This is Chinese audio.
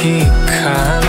你看。